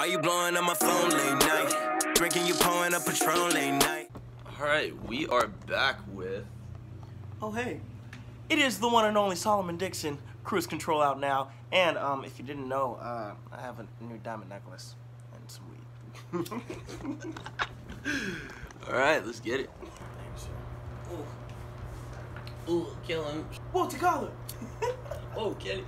Are you blowing up my phone late night? Drinking, you pouring up Patron late night. All right, we are back with. Oh hey, it is the one and only Solomon Dixon. Cruise control out now, and um, if you didn't know, uh, I have a new diamond necklace and some weed. All right, let's get it. Thanks, sir. Ooh, kill him. Whoa, Tecala! Oh, get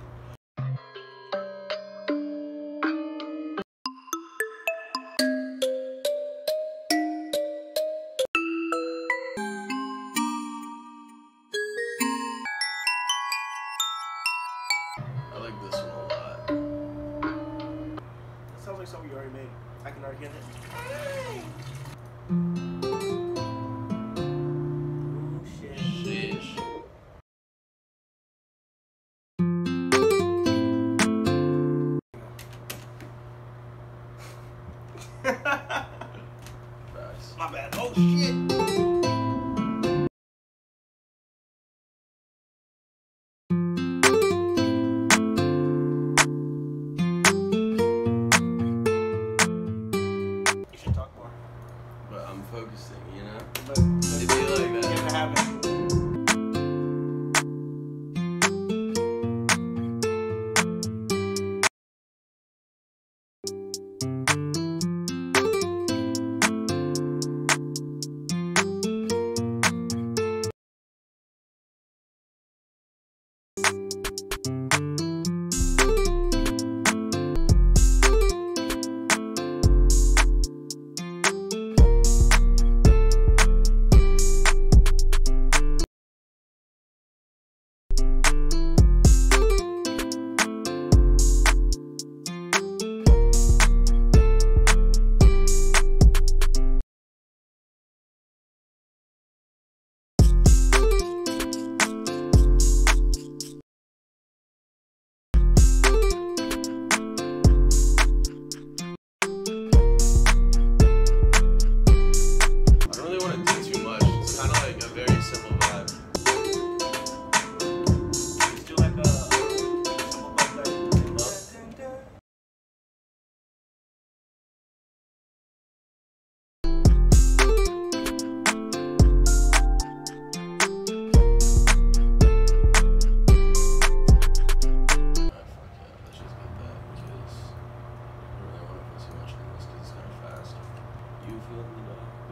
I can already get it. Oh, shit. My bad. Oh shit. Focusing, you know? But It'd be like that. Get to happen.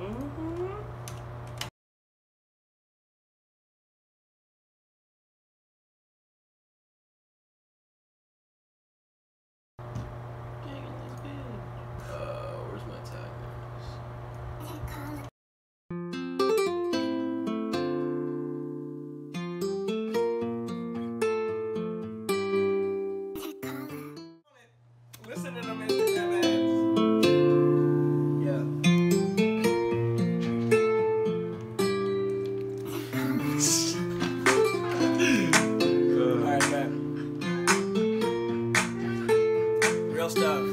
Me, Real stuff.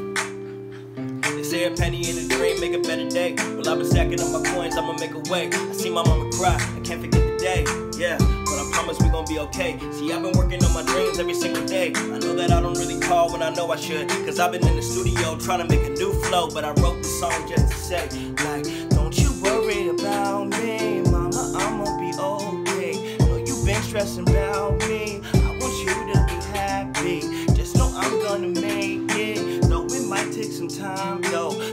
They say a penny in a dream make a better day. Well, I've been stacking up my coins, I'ma make a way. I see my mama cry, I can't forget the day. Yeah, but I promise we gon' be okay. See, I've been working on my dreams every single day. I know that I don't really call when I know I should. Cause I've been in the studio trying to make a new flow. But I wrote this song just to say, like, don't you worry about me, mama, I'ma be okay. Know you've been stressing about me. Time, though.